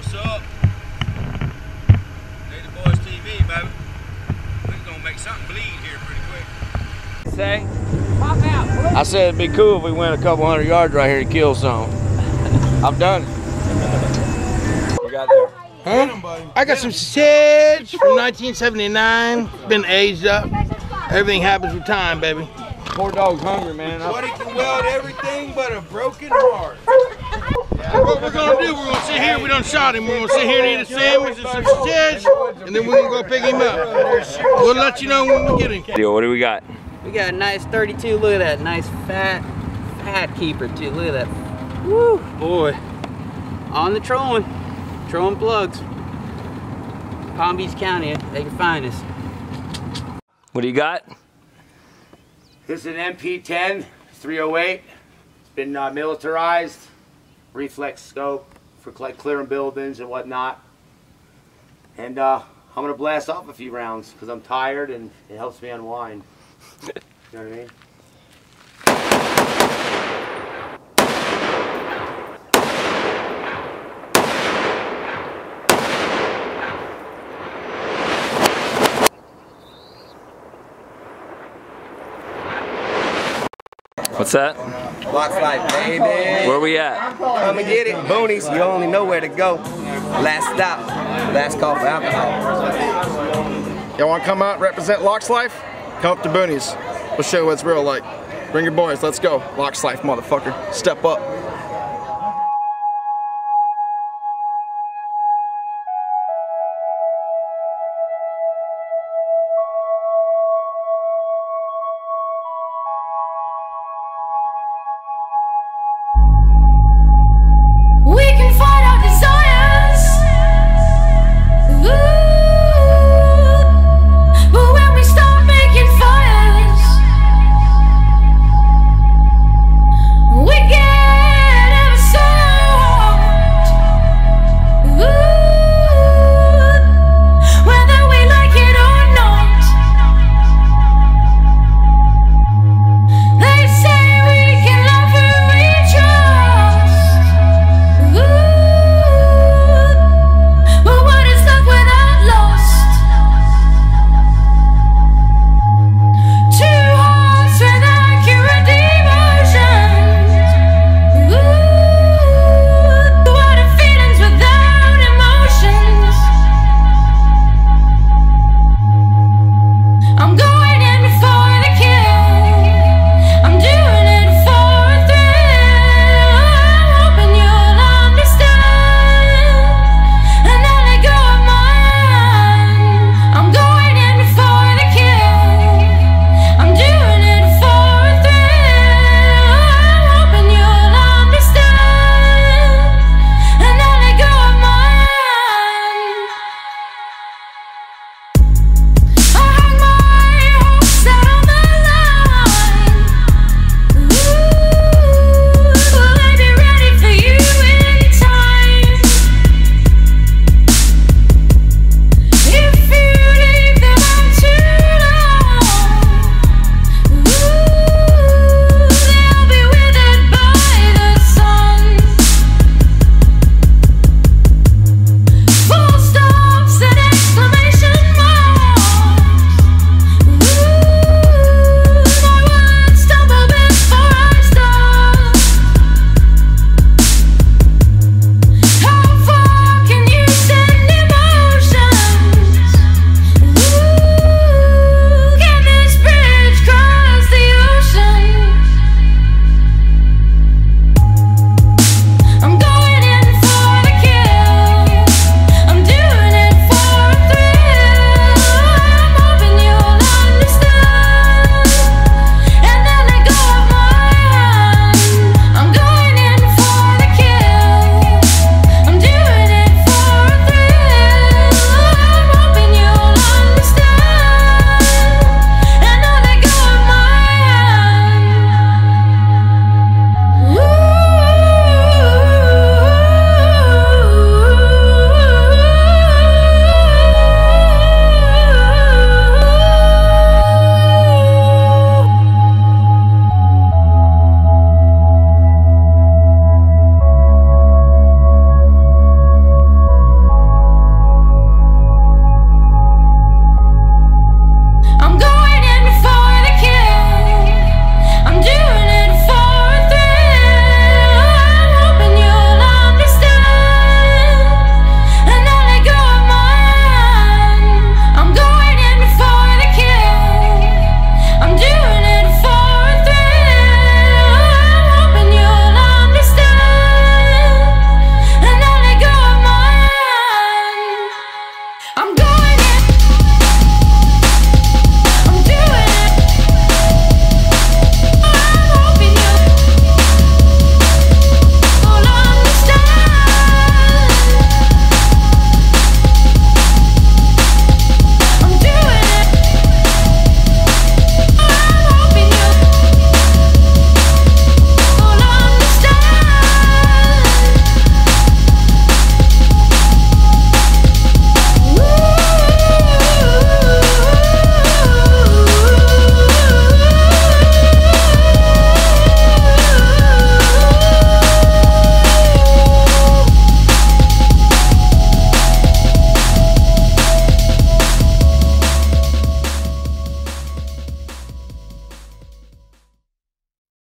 What's up? Native Boyz TV, baby. We're gonna make something bleed here pretty quick. Say, Pop out. I said it'd be cool if we went a couple hundred yards right here to kill some. I've done it. you got there. Huh? I got some sedge from 1979. Been aged up. Everything happens with time, baby. Poor dog's hungry, man. Buddy can weld everything but a broken heart. What we're gonna do, we're gonna sit here, we done shot him. We're gonna sit here and eat a sandwich and some sedge, and then we're gonna go pick him up. We'll let you know when we get him. Deal. What do we got? We got a nice 32. Look at that. Nice fat, fat keeper too. Look at that. Woo, boy. On the trolling. Trolling plugs. Palm Beach County they can find us. What do you got? This is an MP10 308. It's been uh, militarized, reflex scope for like clearing buildings and whatnot. And uh, I'm gonna blast off a few rounds because I'm tired and it helps me unwind. you know what I mean? What's that? Lox Life, baby. Where we at? Come and get it. Boonies, you only know where to go. Last stop. Last call for alcohol. Y'all want to come out and represent Lox Life? Come up to Boonies. We'll show you what it's real like. Bring your boys. Let's go. Lox Life, motherfucker. Step up.